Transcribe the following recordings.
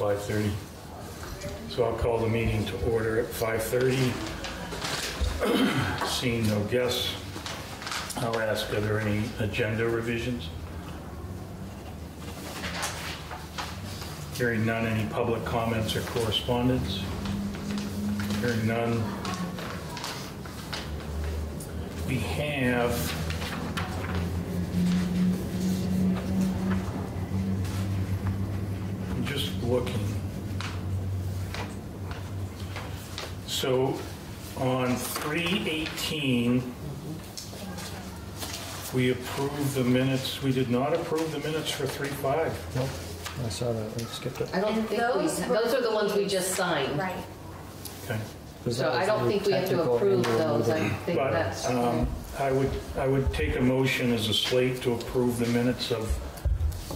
5:30. So I'll call the meeting to order at 5:30. Seeing no guests, I'll ask, are there any agenda revisions? Hearing none, any public comments or correspondence? Hearing none. We have I'm looking. So on 318, we approved the minutes, we did not approve the minutes for 3.5. Nope, I saw that, we skipped it. I don't And think we, those were those are the ones we just signed. Right. Okay. 'Cause So that I was don't the think we have to tactical approve annual those. I meeting. think But that's, um, I would, I would take a motion as a slate to approve the minutes of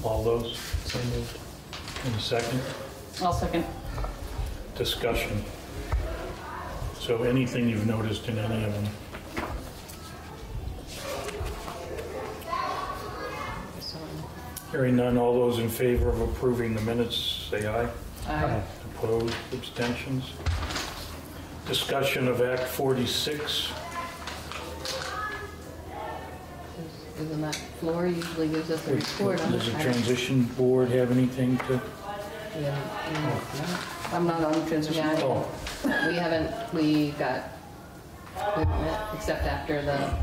all those So moved. In a second. I'll second. Discussion. So anything you've noticed in any of them? Hearing none, all those in favor of approving the minutes, say aye. Aye. Opposed, abstentions? Discussion of Act 46. Isn't that Flora usually gives us a report on Does the it? transition board have anything to? Yeah, yeah, I'm not on the transition. Yeah. Oh, We haven't, we got, we haven't met except after the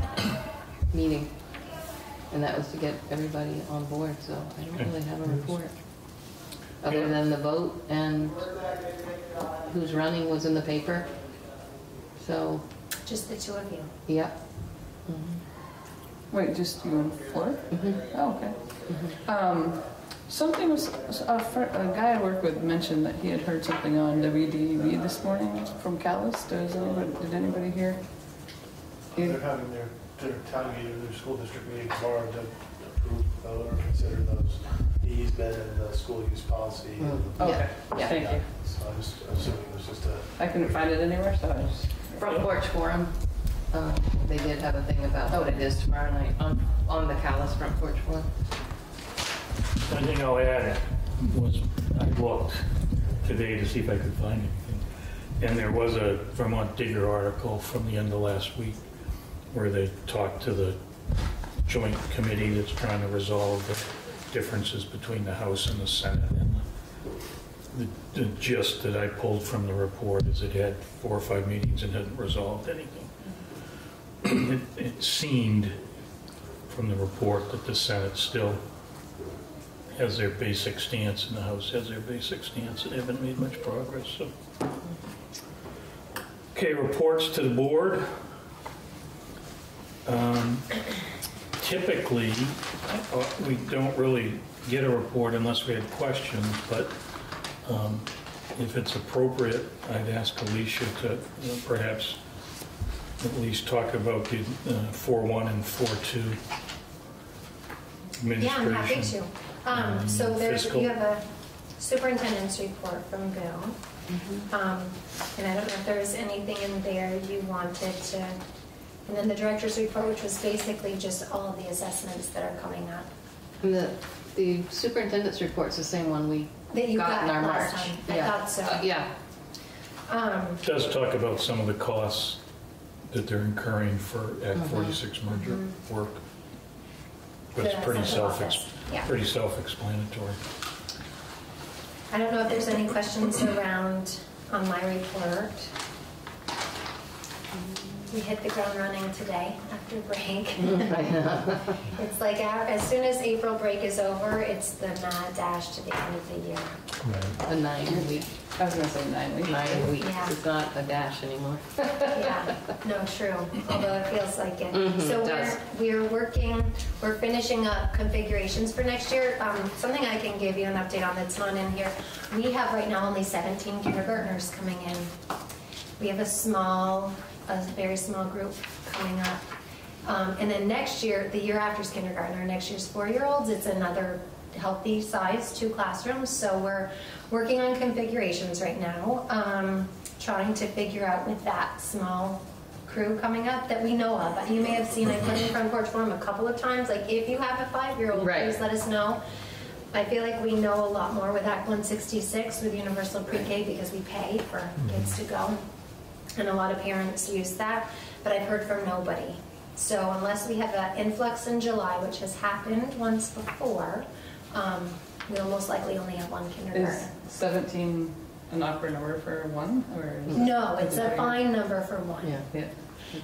meeting. And that was to get everybody on board, so I don't Okay. really have a report. Other than the vote and who's running was in the paper. So, Just the two of you. yeah. Mm-hmm. Wait, just you and Flora? Mhm. Oh, okay. Um, something was, a, fr- a guy I work with mentioned that he had heard something on WDEV this morning from Calais. Does anybody, did anybody hear? They're having their, their town meeting, their school district meeting tomorrow to approve uh, or consider those, the easement and the school use policy. Mm. Okay, Yeah. thank you. So I'm just assuming it was just a, I couldn't find it anywhere, so I just. Front Porch Forum, um, they did have a thing about what it is tomorrow night on, on the Calais Front Porch. One thing I'll add was, I looked today to see if I could find anything. And there was a Vermont Digger article from the end of last week where they talked to the joint committee that's trying to resolve the differences between the House and the Senate. And the the gist that I pulled from the report is it had four or five meetings and hadn't resolved anything. It it seemed from the report that the Senate still has their basic stance and the House has their basic stance. They haven't made much progress, so. Okay, reports to the board. Um, Typically, we don't really get a report unless we have questions, but um, if it's appropriate, I'd ask Alicia to perhaps at least talk about the uh, 4-1 and 4-2 administration. Yeah, I'm happy to. Um, so there's, fiscal. you have a superintendent's report from Bill. Mm-hmm. Um, and I don't know if there was anything in there you wanted to, and then the director's report, which was basically just all of the assessments that are coming up. And the, the superintendent's report's the same one we That you got in our got March. last time. I Yeah. thought so. Uh, Yeah, Um, It Does talk about some of the costs that they're incurring for Act Mhm. 46 merger Mhm. work. But it's pretty central self, office, yeah. pretty self-explanatory. I don't know if there's any questions around on my report. We hit the ground running today after break. It's like a- as soon as April break is over, it's the mad dash to the end of the year. Right. the nine week, I was gonna say nine weeks. nine weeks. Yeah. It's not a dash anymore. Yeah, no, true, although it feels like it. Mhm, So it does. we're, we're working, we're finishing up configurations for next year. Um, Something I can give you an update on that's not in here. We have right now only 17 kindergartners coming in. We have a small, a very small group coming up. Um, And then next year, the year after is kindergartner, next year's four-year-olds, it's another healthy size, two classrooms. So we're working on configurations right now, um, trying to figure out with that small crew coming up that we know of. You may have seen, I put in front porch forum a couple of times, like if you have a five-year-old, Right. please let us know. I feel like we know a lot more with Act 166 with universal pre-K because we pay for kids to go. And a lot of parents use that, but I've heard from nobody. So unless we have an influx in July, which has happened once before, um, we'll most likely only have one Is kindergarten. 17 an upper number for one, or? is No, it's a fine number for one. Yeah. Yeah.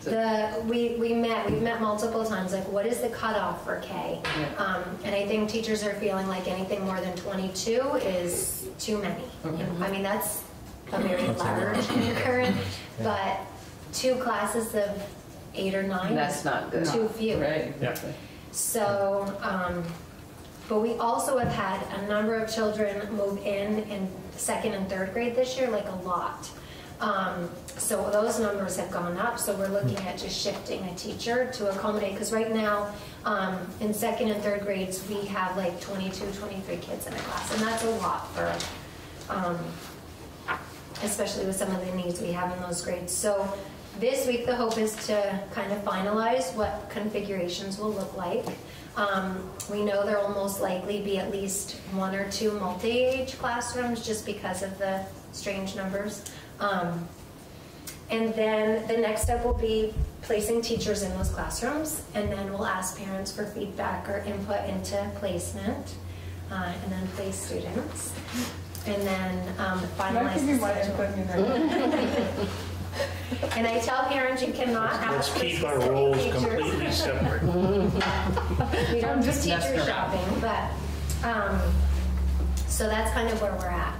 The, we, we met, we've met multiple times, like, what is the cutoff for K? Yeah. Um, and I think teachers are feeling like anything more than 22 is too many. Okay. I mean, that's a very large concurrent, but two classes of eight or nine. That's not good. Too few. Right, exactly. So, um, but we also have had a number of children move in in second and third grade this year, like a lot. Um, so those numbers have gone up, so we're looking at just shifting a teacher to accommodate, because right now, um, in second and third grades, we have like 22, 23 kids in a class, and that's a lot for, um, especially with some of the needs we have in those grades. So this week, the hope is to kind of finalize what configurations will look like. Um, we know there will most likely be at least one or two multi-age classrooms just because of the strange numbers. Um, and then the next step will be placing teachers in those classrooms, and then we'll ask parents for feedback or input into placement, uh, and then place students. And then um, finalize the you my schedule. input in? And I tell parents you cannot Let's ask for keep our specific roles teachers. completely separate. We don't I'm do just teacher messing around. shopping, but, um, so that's kind of where we're at.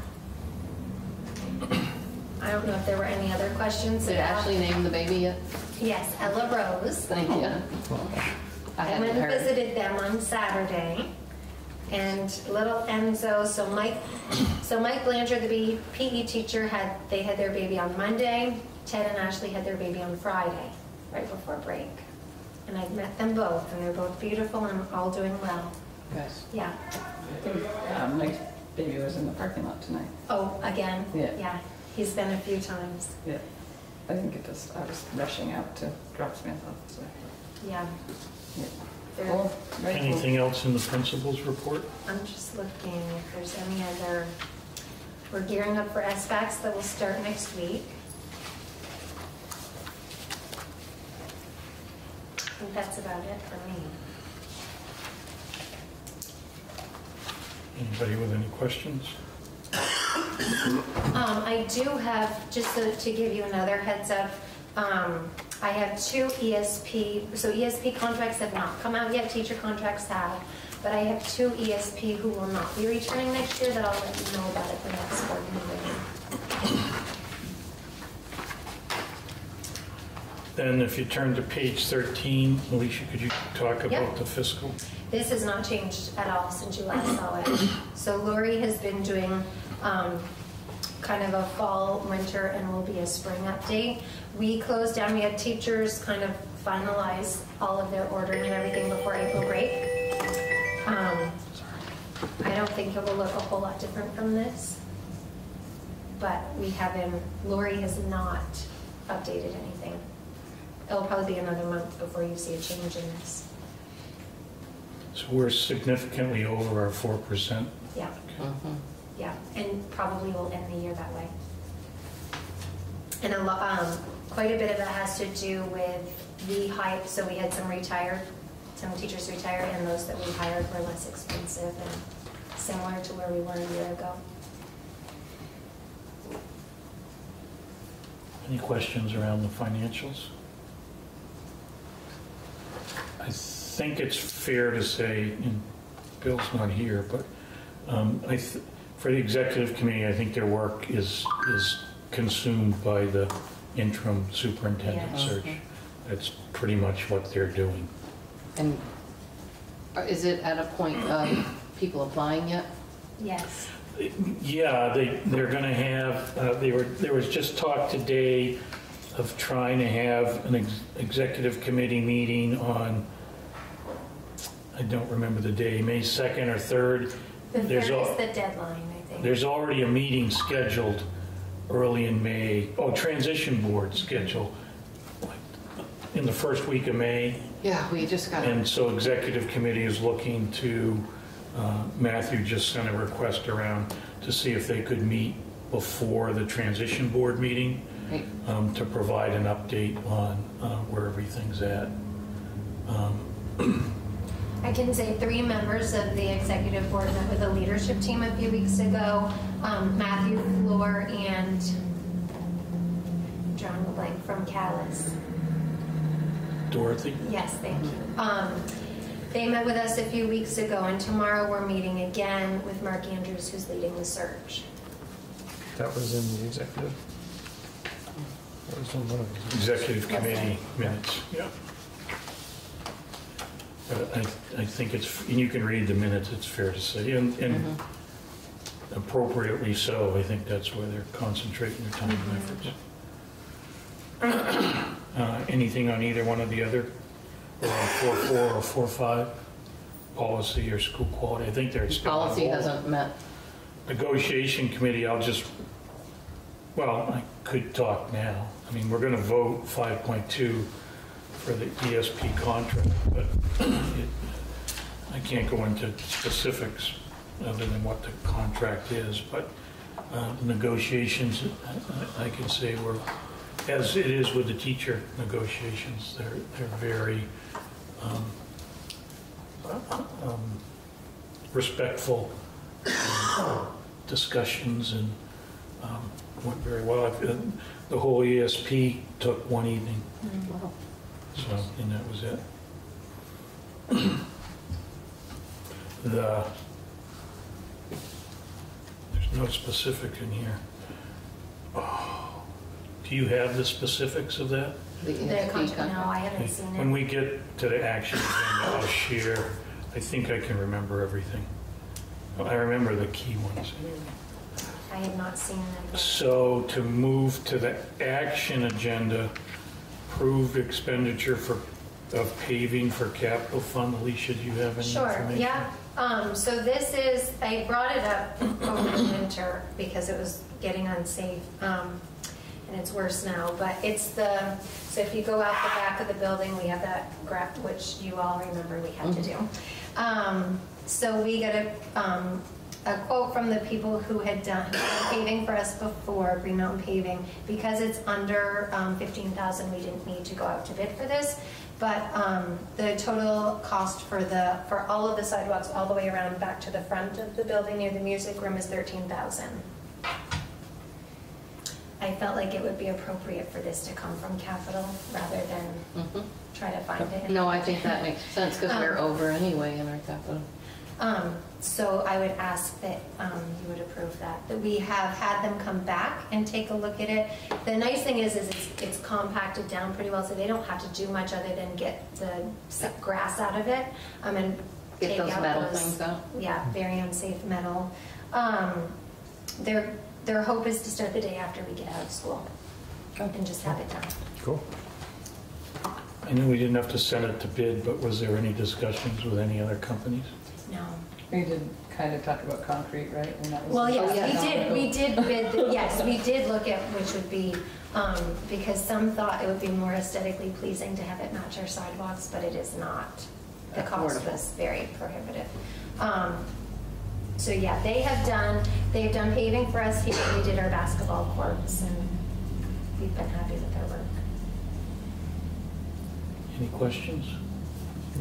I don't know if there were any other questions. Did about- Ashley name the baby yet? Yes, Ella Rose. Thank you. I I hadn't went and heard. visited them on Saturday. And little Enzo, so Mike, so Mike Blanchard, the PE teacher, had, they had their baby on Monday. Ted and Ashley had their baby on Friday, right before break. And I've met them both, and they're both beautiful and all doing well. Good. Yeah. I think um, Mike's baby was in the parking lot tonight. Oh, again? Yeah. Yeah, he's been a few times. Yeah. I didn't get this, I was rushing out to drop Smith off, so. Yeah. yeah. They're- Cool. Very cool. Anything else in the principal's report? I'm just looking if there's any other, we're gearing up for SBACs that will start next week. I think that's about it for me. Anybody with any questions? Um, I do have, just so to give you another heads up, um, I have two ESP, so ESP contracts have not come out yet, teacher contracts have, but I have two ESP who will not be returning next year that I'll let you know about at the next board meeting. Then if you turn to page 13, Alicia, could you talk about the fiscal? This has not changed at all since you last saw it. So Lori has been doing um, kind of a fall, winter, and will be a spring update. We closed down, we had teachers kind of finalize all of their ordering and everything before April break. Um, I don't think it will look a whole lot different from this. But we haven't, Lori has not updated anything. It'll probably be another month before you see a change in this. So we're significantly over our 4%. Yeah. Mhm. Yeah, and probably will end the year that way. And a lot, um, quite a bit of it has to do with the hype, so we had some retired, some teachers retired, and those that we hired were less expensive and similar to where we were a year ago. Any questions around the financials? I think it's fair to say, and Bill's not here, but um, I, for the executive committee, I think their work is, is consumed by the interim superintendent Yeah. search. That's pretty much what they're doing. And uh, is it at a point of people applying yet? Yes. Yeah, they, they're gonna have, uh, they were, there was just talk today of trying to have an ex- executive committee meeting on, I don't remember the day, May 2nd or 3rd. The third There's is al- the deadline, I think. There's already a meeting scheduled early in May, oh, transition board scheduled in the first week of May. Yeah, we just got, And so executive committee is looking to uh, Matthew just sent a request around to see if they could meet before the transition board meeting Right. um, to provide an update on uh, where everything's at. Um, I can say three members of the executive board met with the leadership team a few weeks ago. Um, Matthew Floor and John Blank from Calais. Dorothy? Yes, thank you. Um, They met with us a few weeks ago, and tomorrow we're meeting again with Mark Andrews, who's leading the search. That was in the executive. That was in one of these. Executive committee minutes, yeah. But I, I think it's, and you can read the minutes, it's fair to say, and, and mm-hmm. appropriately so, I think that's where they're concentrating their time and mm-hmm. efforts. Uh, Anything on either one or the other? Or on four four or four five? Policy or school quality, I think they're still Policy hasn't met. Negotiation committee, I'll just, well, I could talk now. I mean, we're going to vote 5.2 for the ESP contract, but it- I can't go into specifics other than what the contract is, but uh, negotiations, I- I can say we're, as it is with the teacher negotiations, they're, they're very um, um, respectful discussions and um, went very well. Uh, The whole ESP took one evening, so, and that was it. The, there's no specific in here. Oh, Do you have the specifics of that? The The ESP contract, no. I haven't seen When it. we get to the action agenda, I'll share, I think I can remember everything. I remember the key ones. I have not seen it. So to move to the action agenda, approved expenditure for, of paving for capital fund. Alicia, do you have any Sure, information? yeah. Um, so this is, I brought it up over the winter because it was getting unsafe. Um, and it's worse now, but it's the, so if you go out the back of the building, we have that graph, which you all remember we had to do. Um, so we got a, um, a quote from the people who had done paving for us before, Green Mountain Paving. Because it's under um, 15,000, we didn't need to go out to bid for this. But um, the total cost for the, for all of the sidewalks all the way around back to the front of the building near the music room is 13,000. I felt like it would be appropriate for this to come from capital rather than Mhm. try to find it. No, I think that makes sense because we're Um, over anyway in our capital. Um, So I would ask that um, you would approve that, that we have had them come back and take a look at it. The nice thing is, is it's- it's compacted down pretty well, so they don't have to do much other than get the grass out of it um, and Get take those out metal those- things out. Yeah, very unsafe metal. Um, Their, their hope is to start the day after we get out of school and just have it done. Cool. I know we didn't have to send it to bid, but was there any discussions with any other companies? No. We did kind of talk about concrete, right? And that was- Well, yes, yeah. we did, we did bid, the- yes, we did look at which would be, um, because some thought it would be more aesthetically pleasing to have it match our sidewalks, but it is not. The cost Affordable. was very prohibitive. Um, So, yeah, they have done, they've done paving for us here, we did our basketball courts, and we've been happy with their work. Any questions?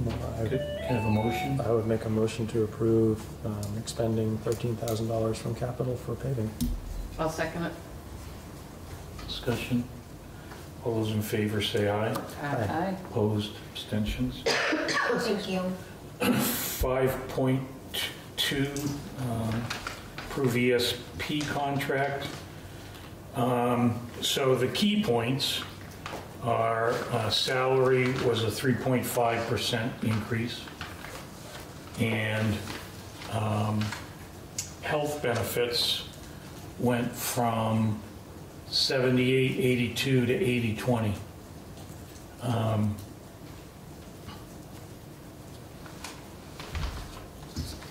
No, Could I- I have a motion? I would make a motion to approve um, expending $13,000 from capital for paving. I'll second it. Discussion? All those in favor say aye. Aye. Aye. Opposed, abstentions? Thank you. 5.2, um, approve ESP contract. Um, So the key points are uh, salary was a 3.5% increase. And um, health benefits went from 78.82 to 80.20. Um,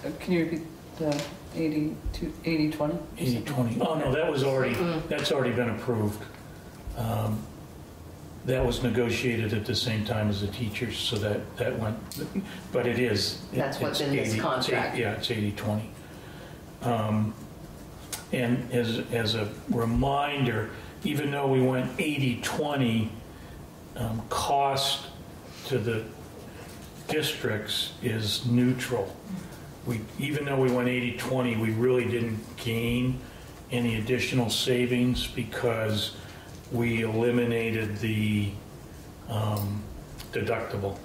Uh, Can you repeat the 80 to 80, 20? 80, 20. Oh, no, that was already, that's already been approved. Um, that was negotiated at the same time as the teachers, so that, that went, but it is. That's what's it's in this 80 it's eight- contract. Yeah, it's 80/20. Um, And as, as a reminder, even though we went 80/20, um, cost to the districts is neutral. We, even though we went 80/20, we really didn't gain any additional savings because we eliminated the um, deductible.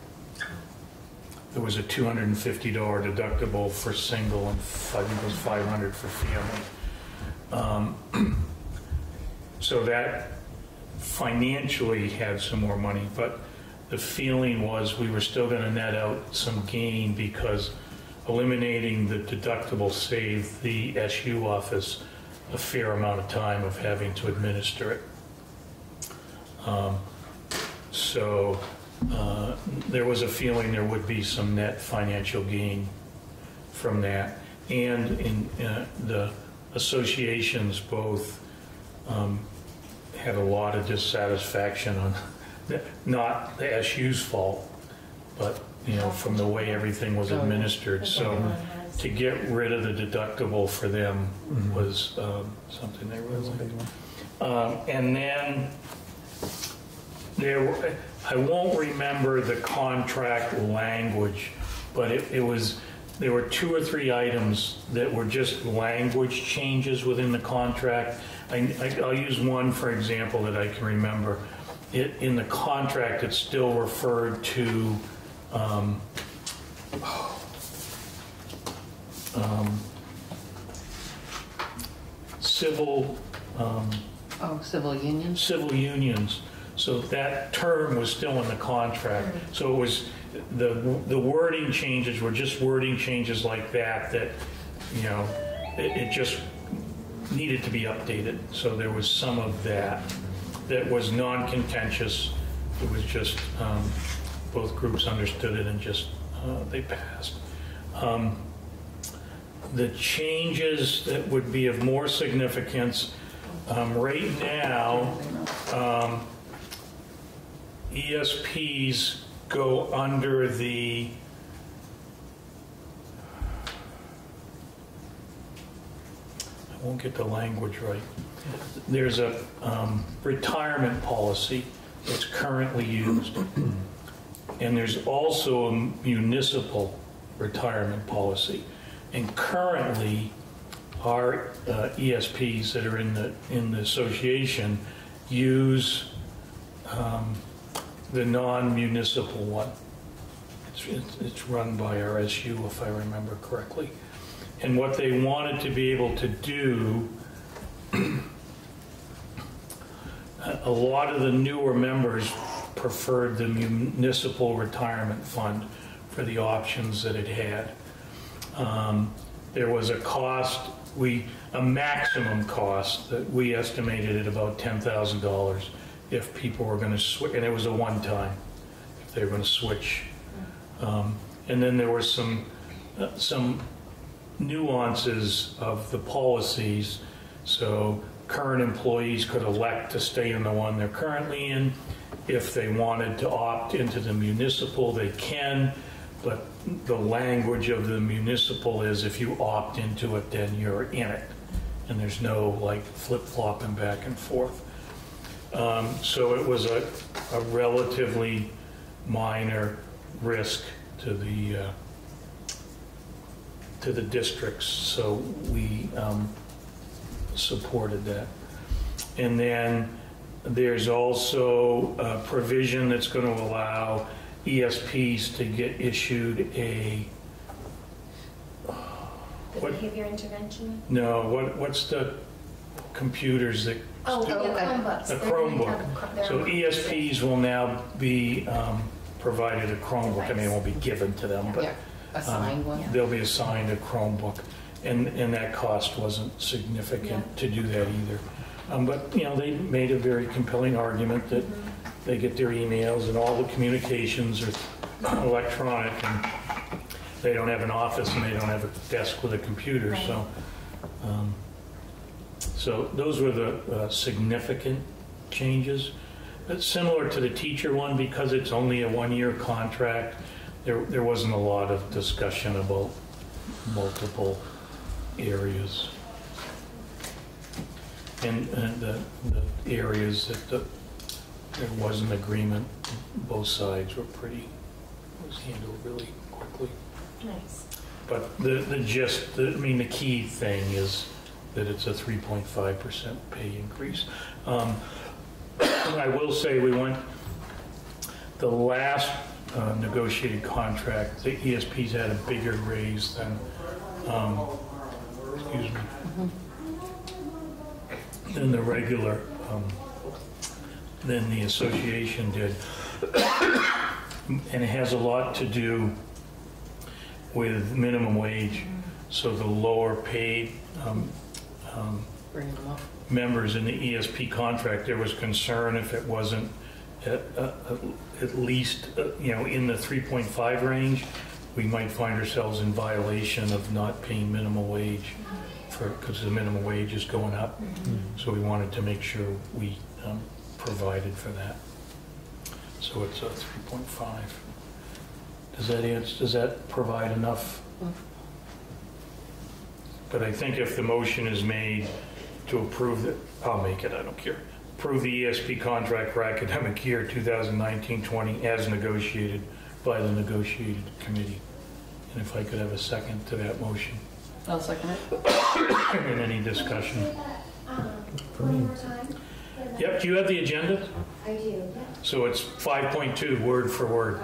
There was a $250 deductible for single and I think it was 500 for family. Um, So that financially had some more money, but the feeling was we were still going to net out some gain because eliminating the deductible saved the SU office a fair amount of time of having to administer it. Um, So uh, there was a feeling there would be some net financial gain from that. And in uh, the associations both um, had a lot of dissatisfaction on, not the SU's fault, but, you know, from the way everything was administered. So to get rid of the deductible for them was um, something they really was a liked. big one. Um, And then there, I won't remember the contract language, but it it was, there were two or three items that were just language changes within the contract. I- I- I'll use one, for example, that I can remember. It, in the contract, it still referred to, um, um, civil, um, Oh, civil unions? civil unions. So that term was still in the contract. So it was, the, the wording changes were just wording changes like that, that, you know, it, it just needed to be updated. So there was some of that that was non-contentious. It was just, um, both groups understood it and just, uh, they passed. Um, The changes that would be of more significance, um, right now, um, ESPs go under the I won't get the language right. There's a um, retirement policy that's currently used. And there's also a municipal retirement policy. And currently, our uh, ESPs that are in the, in the association use um, the non-municipal one. It's, it's- it's run by RSU, if I remember correctly. And what they wanted to be able to do, a lot of the newer members preferred the municipal retirement fund for the options that it had. Um, There was a cost, we, a maximum cost that we estimated at about $10,000 if people were going to switch, and it was a one-time, if they were going to switch. Um, And then there were some, uh, some nuances of the policies. So current employees could elect to stay in the one they're currently in. If they wanted to opt into the municipal, they can. But the language of the municipal is if you opt into it, then you're in it. And there's no like flip-flopping back and forth. Um, So it was a, a relatively minor risk to the, uh, to the districts, so we um, supported that. And then there's also a provision that's going to allow ESPs to get issued a, The What- behavior intervention? no, what, what's the computers that? Oh, still- yeah, Chromebooks. A They're going to Chromebook. have Chr- they're- So ESPs will now be um, provided a Chromebook. I mean, it won't be given to them, but Yeah, assigned one. they'll be assigned a Chromebook. And, and that cost wasn't significant to do that either. Um, But, you know, they made a very compelling argument that they get their emails and all the communications are electronic and they don't have an office and they don't have a desk with a computer, so. um, So those were the uh, significant changes. It's similar to the teacher one because it's only a one-year contract. There, there wasn't a lot of discussion about multiple areas. And, and the, the areas that the, there was an agreement, both sides were pretty, was handled really quickly. Nice. But the, the gist, the- I mean, the key thing is that it's a 3.5% pay increase. Um, I will say, we went, the last uh, negotiated contract, the ESPs had a bigger raise than, um, excuse me, than the regular, um, than the association did. And it has a lot to do with minimum wage. So the lower paid um, um, Bring them up. members in the ESP contract, there was concern if it wasn't at, at- at least, uh, you know, in the 3.5 range, we might find ourselves in violation of not paying minimum wage for, because the minimum wage is going up. So we wanted to make sure we um, provided for that. So it's a 3.5. Does that answer, does that provide enough? But I think if the motion is made to approve it, I'll make it, I don't care. Approve the ESP contract for academic year 2019-20 as negotiated by the negotiated committee. And if I could have a second to that motion, I'll second it. and any discussion. For me. Yep, do you have the agenda? I do, So it's 5.2, word for word.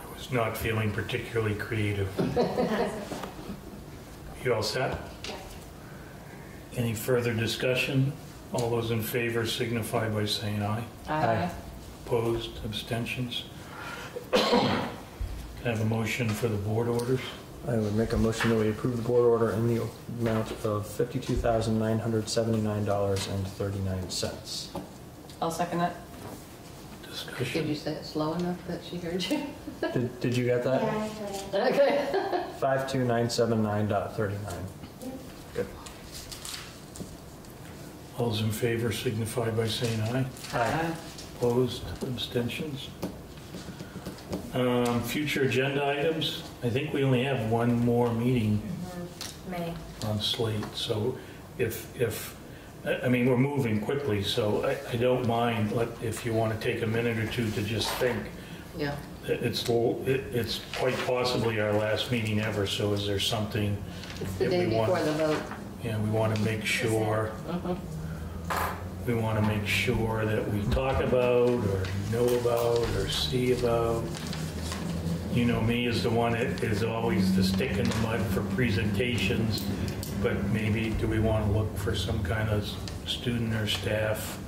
I was not feeling particularly creative. You all set? Any further discussion? All those in favor signify by saying aye. Aye. Opposed, abstentions? Can I have a motion for the board orders? I would make a motion that we approve the board order in the amount of fifty-two thousand nine hundred seventy-nine dollars and thirty-nine cents. I'll second it. Did Discussion? you say it slow enough that she heard you? Did, did you get that? Okay. Five two nine seven nine dot thirty-nine. Good. All those in favor signify by saying aye. Aye. Opposed, abstentions? Um, Future agenda items, I think we only have one more meeting May. on slate, so if, if, I I mean, we're moving quickly, so I, I don't mind, let- if you want to take a minute or two to just think. Yeah. It- It's, l- it- it's quite possibly our last meeting ever, so is there something, It's the Yeah, day we want- before the vote. yeah, we want to make sure, Mhm. We want to make sure that we talk about, or know about, or see about. You know me is the one that is always the stick in the mud for presentations, but maybe do we want to look for some kind of student or staff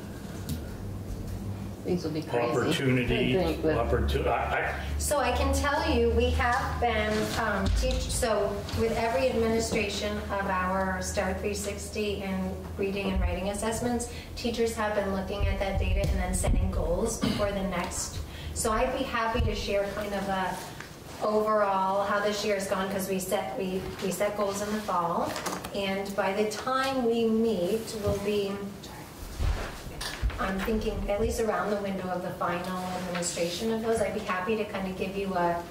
These will be crazy. opportunity? I think, but- Opportu, I, So I can tell you, we have been, um, teach, so with every administration of our STAR 360 and reading and writing assessments, teachers have been looking at that data and then setting goals for the next. So I'd be happy to share kind of a overall how this year has gone because we set, we, we set goals in the fall. And by the time we meet, we'll be, I'm thinking at least around the window of the final administration of those, I'd be happy to kind of give you a,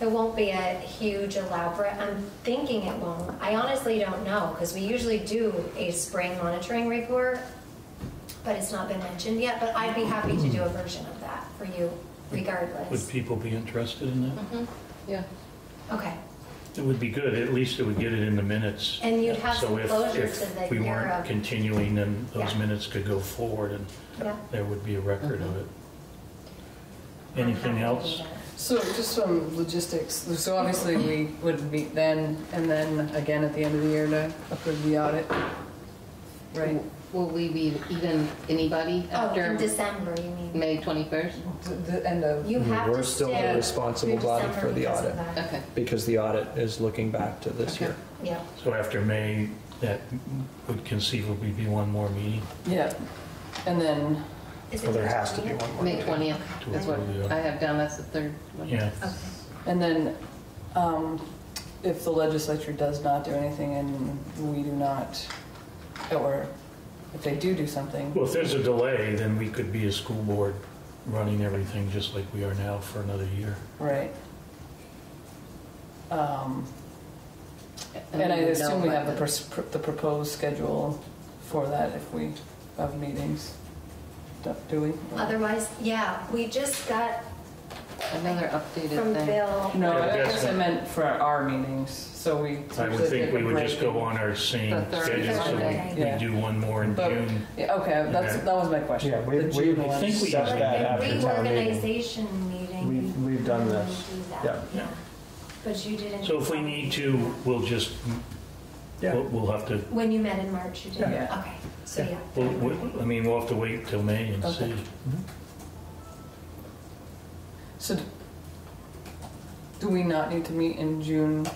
it won't be a huge elaborate, I'm thinking it won't. I honestly don't know, because we usually do a spring monitoring report, but it's not been mentioned yet, but I'd be happy to do a version of that for you regardless. would people be interested in that? Mhm. Yeah. Okay, It would be good, at least it would get it in the minutes. and you'd have So some if- closure if to the we year weren't of, continuing, then those Yeah. minutes could go forward and yeah. there would be a record of it. I'm Anything happy to else? that. So just some logistics. So obviously we would meet then and then again at the end of the year to approve the audit. Right? Will we be even anybody Oh, in after December, you mean? May 21st? The, the end of, You have to We're still the responsible through body December for the because of audit. that. Okay. Because the audit is looking back to this Okay. year. Yeah. So after May, that would conceivably be one more meeting. yeah. And then, Is it Well, there the has to be 20th? one more. May meeting. 20th. to That's what approve I have down. That's the third one. Yeah, Okay. and then, um, if the legislature does not do anything and we do not, or if they do do something, Well, if there's a delay, then we could be a school board running everything just like we are now for another year. right? Um, And I would assume we have the, pers- pr- the proposed schedule for that if we have meetings, Do- do we? Otherwise, yeah, we just got Another updated from thing. Bill. No, Yeah, I that's guess I not- meant for our meetings, so we. I would think we would just go on our same The third schedule, so Sunday. we- we Yeah. do one more in But- June. Yeah, okay, that's, Okay. that was my question. Yeah, we- The we- June I one. think we discussed that to- after town meeting. Reorganization meeting. We've- we've done we this. do that, Yeah. Yeah. But you didn't. So if we need to, we'll just, Yeah. we'll we'll have to, When you met in March, you did? Yeah. Okay, so Yeah. yeah. we'll- we'll- I mean, we'll have to wait till May and Okay. see. Mm-hmm. So do we not need to meet in June?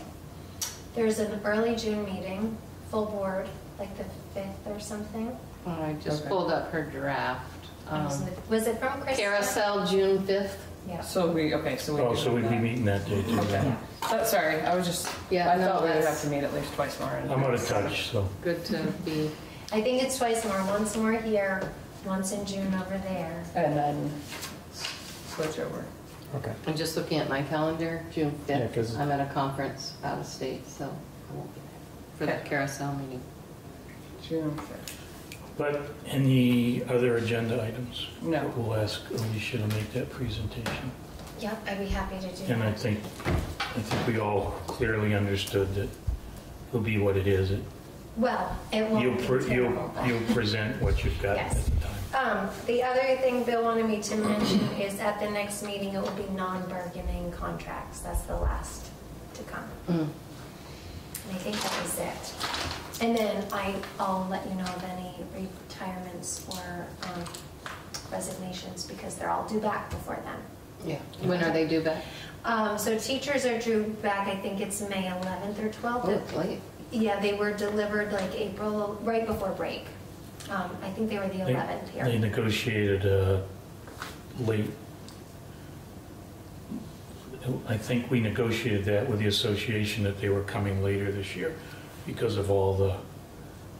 There's an early June meeting, full board, like the 5th or something. Oh, I just Okay. pulled up her draft. Um, Was it- from Chris? Carousel, June 5th. Yeah. So we, okay, so we. Oh, do so we'd be that. meeting that day too. Okay. then. Uh, Sorry, I was just, Yeah, I no, thought we would have that's to meet at least twice more. in I'm out of touch, so. good to be, I think it's twice more, once more here, once in June over there. And then switch over. Okay. I'm just looking at my calendar, June Yeah, 5th. 'cause- I'm at a conference out of state, so I won't be there for the Okay. carousel meeting. June 5th. But any other agenda items? No. We'll ask Alicia to make that presentation. Yep, I'd be happy to do And I that. think, I think we all clearly understood that it'll be what it is. It- Well, it You'll, won't be pre- you'll, terrible, but- you'll present what you've got at Yes. The. Um, the other thing Bill wanted me to mention is at the next meeting, it will be non-bargaining contracts. That's the last to come. Mm. And I think that is it. And then I, I'll let you know of any retirements or um, resignations because they're all due back before then. Yeah. When are they due back? Um, so teachers are due back, I think it's May 11th or 12th. Oh, late. Yeah, they were delivered like April, right before break. Um, I think they were the They- 11th here. They negotiated a late, I think we negotiated that with the association that they were coming later this year because of all the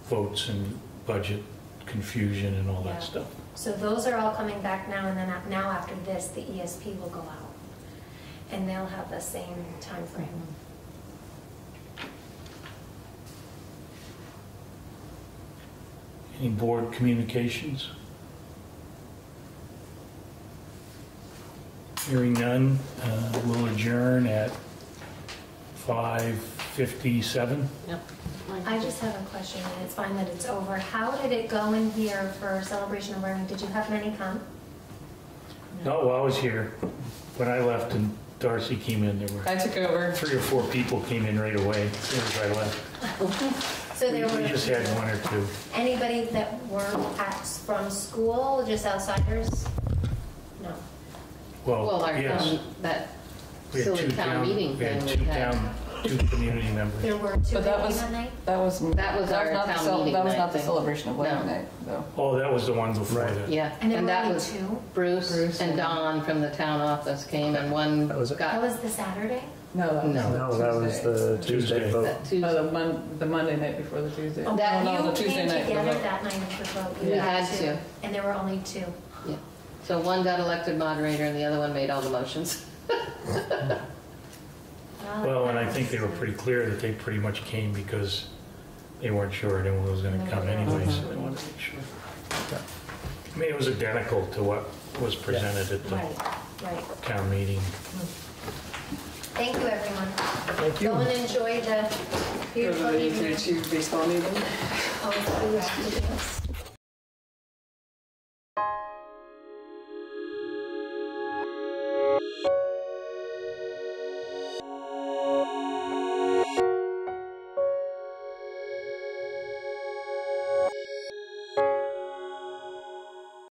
votes and budget confusion and all Yeah. that stuff. So those are all coming back now, and then af- now after this, the ESP will go out. And they'll have the same time timeframe. Any board communications? Hearing none, uh, we'll adjourn at 5:57. Yep. I just have a question, and it's fine that it's over. How did it go in here for celebration of learning? Did you have many come? No, well, I was here. When I left and Darcy came in, there were I took over. three or four people came in right away as soon as I left. So there we were just had one or two. anybody that weren't at, from school, just outsiders? No. Well, Well, our yes. town, that We had silly two town meeting We had thing two we had. town, two community members. There were two But that maybe was- that night? That was. That was our not the town cel- meeting That was not the thing. celebration of No. night, though. Oh, that was the one before Right. that. Yeah, And there and were that only was two? Bruce Bruce and and- Don from the town office came and one That was it. That got was the Saturday? No, that was. No. No, that was the Tuesday. Tuesday vote. that Oh, Tuesday. the Mon, the Monday night before the Tuesday. Oh, That- No, no, You the Tuesday came night. the together that night for the vote. We You had to. And there were only two. Yeah. So one got elected moderator and the other one made all the motions. Well, and I think they were pretty clear that they pretty much came because they weren't sure anyone was going to come anyway, so they wanted to make sure. I mean, it was identical to what was presented at the Right, right. town meeting. Thank you, everyone. Thank you. Go and enjoy the beautiful evening. baseball meeting. Oh, it's food.